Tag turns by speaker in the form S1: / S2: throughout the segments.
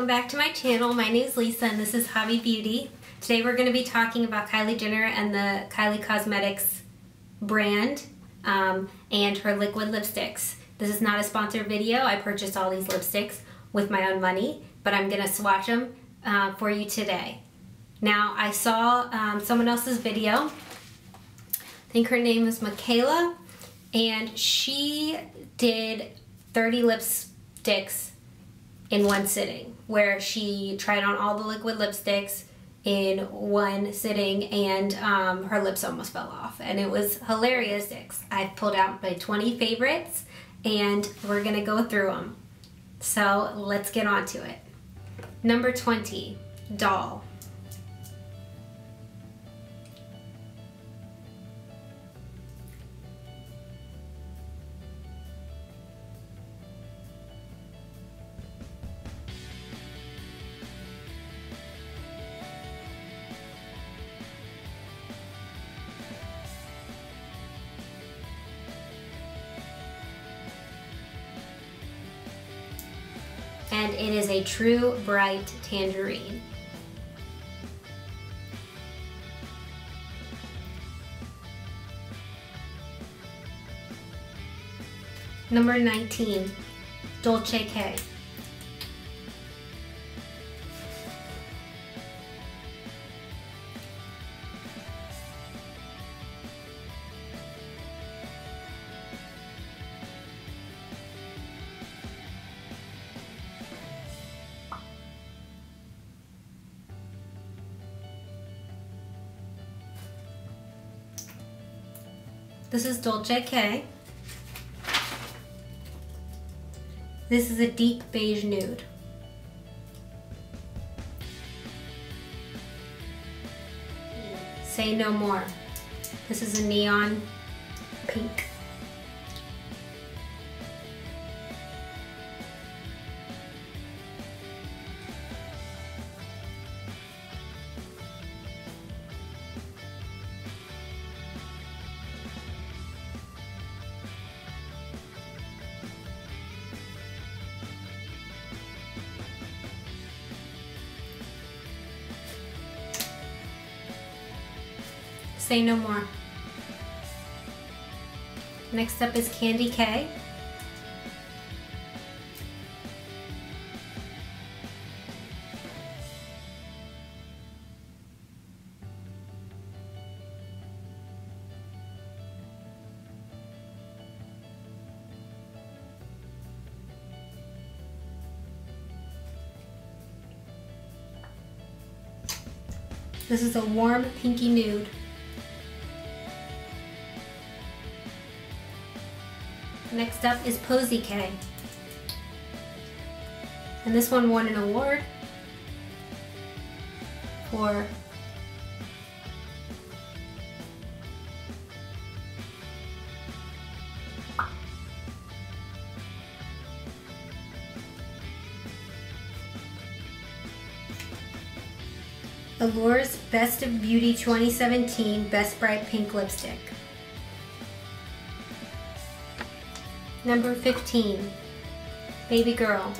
S1: welcome back to my channel. My name is Lisa and this is Hobby Beauty. Today we're going to be talking about Kylie Jenner and the Kylie Cosmetics brand um, and her liquid lipsticks. This is not a sponsored video. I purchased all these lipsticks with my own money, but I'm going to swatch them uh, for you today. Now, I saw um, someone else's video. I think her name is Michaela, and she did 30 lipsticks in one sitting where she tried on all the liquid lipsticks in one sitting and um, her lips almost fell off. And it was hilarious. I pulled out my 20 favorites and we're gonna go through them so let's get on to it. Number 20 doll and it is a true bright tangerine. Number 19, Dolce K. This is Dolce K. This is a deep beige nude. Say no more. This is a neon pink. Say no more. Next up is Candy K. This is a warm pinky nude. Next up is Posie K. And this one won an award for Allure's Best of Beauty 2017 Best Bright Pink Lipstick. Number 15, Baby Girl.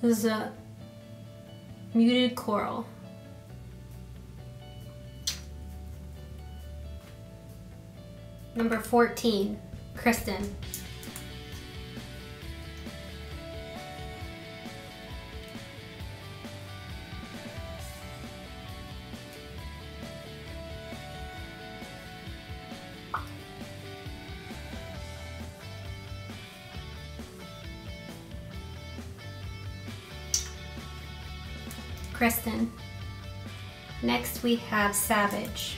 S1: This is a muted coral. Number 14, Kristen. Kristen. Next we have Savage.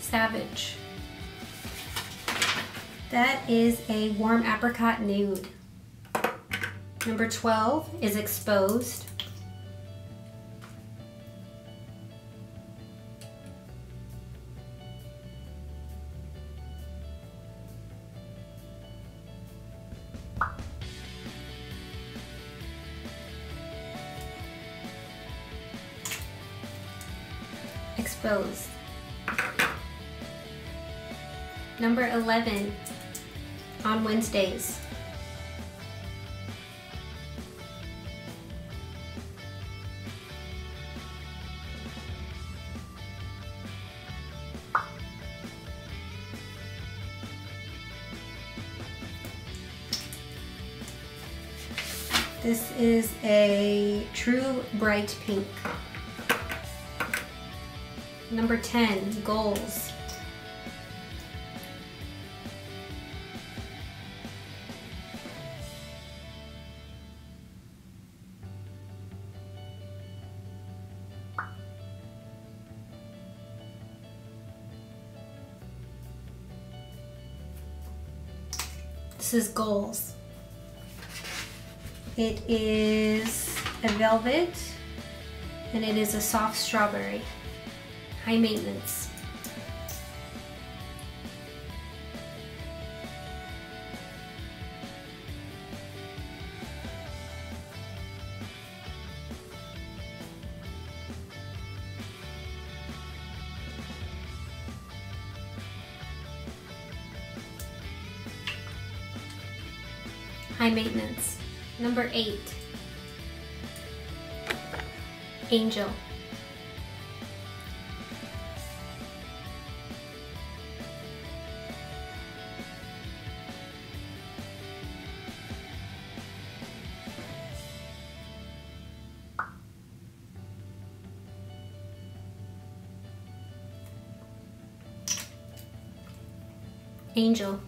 S1: Savage. That is a warm apricot nude. Number 12 is Exposed. Exposed. Number 11, on Wednesdays. This is a true bright pink. Number 10, goals. This is goals. It is a velvet and it is a soft strawberry. High maintenance. High maintenance. Number eight, Angel. Angel.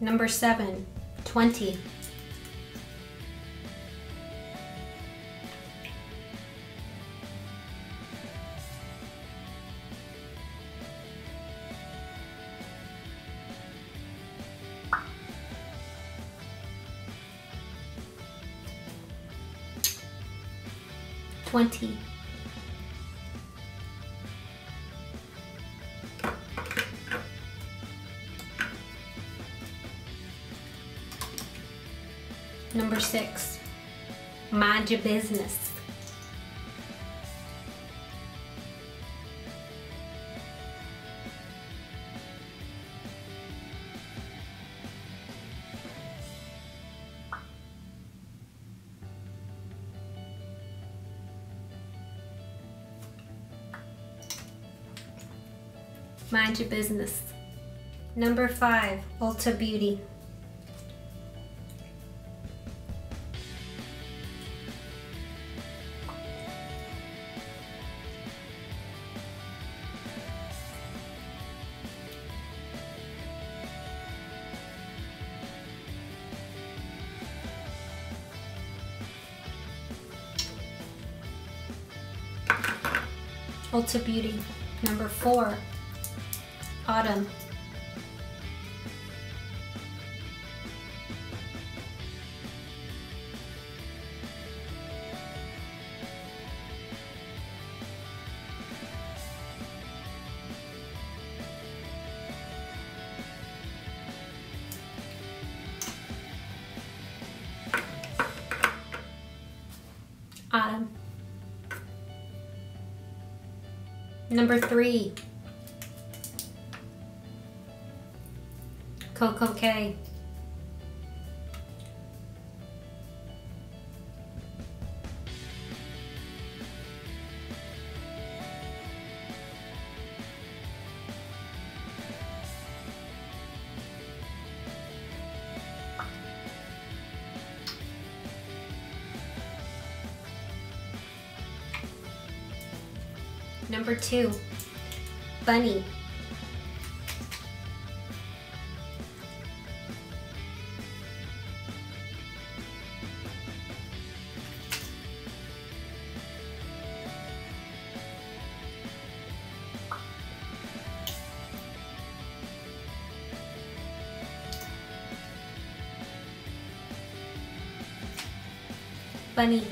S1: Number seven, 20. Twenty. Number six, mind your business. Mind your business. Number five, Ulta Beauty. Ulta Beauty. Number four, Autumn. Autumn. Number three, Koko K. Number two, Bunny. Bunny.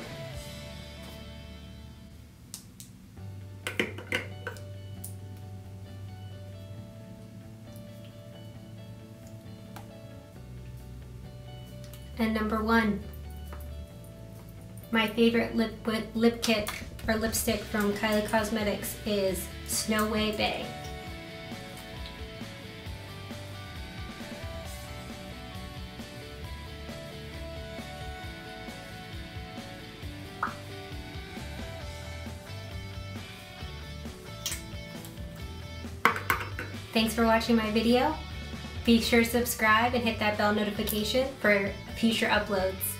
S1: And number one, My favorite lip, lip kit or lipstick from Kylie Cosmetics is Snow Way Bae. Thanks for watching my video. Be sure to subscribe and hit that bell notification for future uploads.